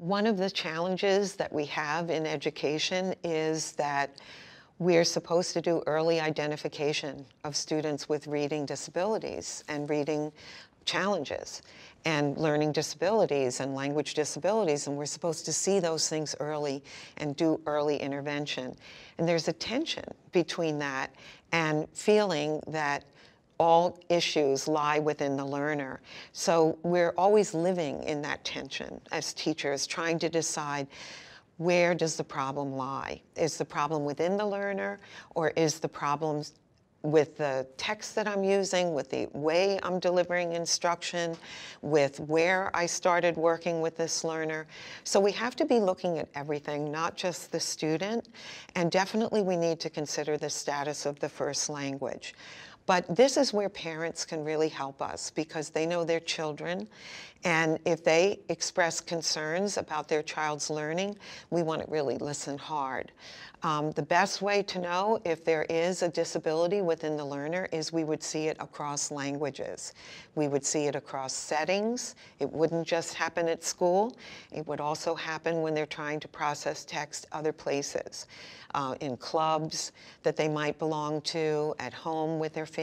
One of the challenges that we have in education is that we're supposed to do early identification of students with reading disabilities and reading challenges and learning disabilities and language disabilities, and we're supposed to see those things early and do early intervention. And there's a tension between that and feeling that all issues lie within the learner. So we're always living in that tension as teachers, trying to decide where does the problem lie? Is the problem within the learner or is the problem with the text that I'm using, with the way I'm delivering instruction, with where I started working with this learner. So we have to be looking at everything, not just the student, and definitely we need to consider the status of the first language. But this is where parents can really help us because they know their children. And if they express concerns about their child's learning, we want to really listen hard. Um, the best way to know if there is a disability within the learner is we would see it across languages. We would see it across settings. It wouldn't just happen at school. It would also happen when they're trying to process text other places, uh, in clubs that they might belong to, at home with their family.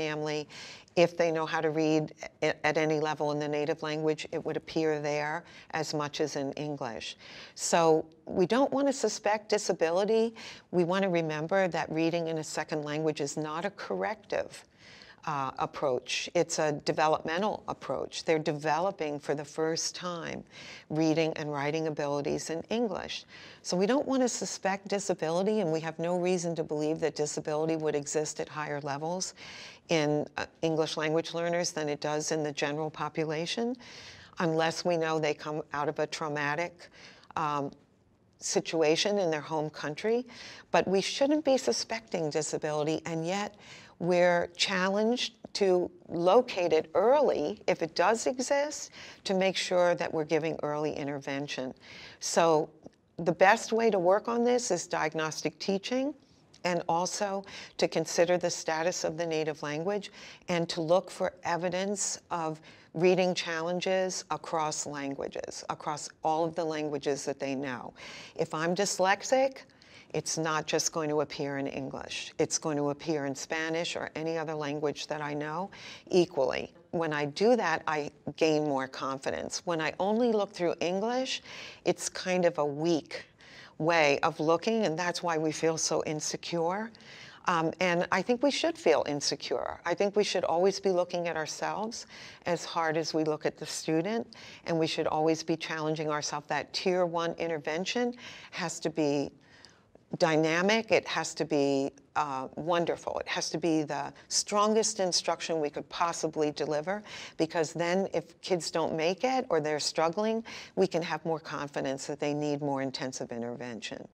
If they know how to read at any level in the native language, it would appear there as much as in English. So we don't want to suspect disability. We want to remember that reading in a second language is not a corrective uh, approach. It's a developmental approach. They're developing for the first time reading and writing abilities in English. So we don't want to suspect disability, and we have no reason to believe that disability would exist at higher levels in uh, English language learners than it does in the general population, unless we know they come out of a traumatic um, situation in their home country. But we shouldn't be suspecting disability, and yet we're challenged to locate it early, if it does exist, to make sure that we're giving early intervention. So the best way to work on this is diagnostic teaching and also to consider the status of the native language and to look for evidence of reading challenges across languages, across all of the languages that they know. If I'm dyslexic, it's not just going to appear in English. It's going to appear in Spanish or any other language that I know equally. When I do that, I gain more confidence. When I only look through English, it's kind of a weak way of looking, and that's why we feel so insecure. Um, and I think we should feel insecure. I think we should always be looking at ourselves as hard as we look at the student, and we should always be challenging ourselves. That tier one intervention has to be dynamic, it has to be uh, wonderful. It has to be the strongest instruction we could possibly deliver because then if kids don't make it or they're struggling, we can have more confidence that they need more intensive intervention.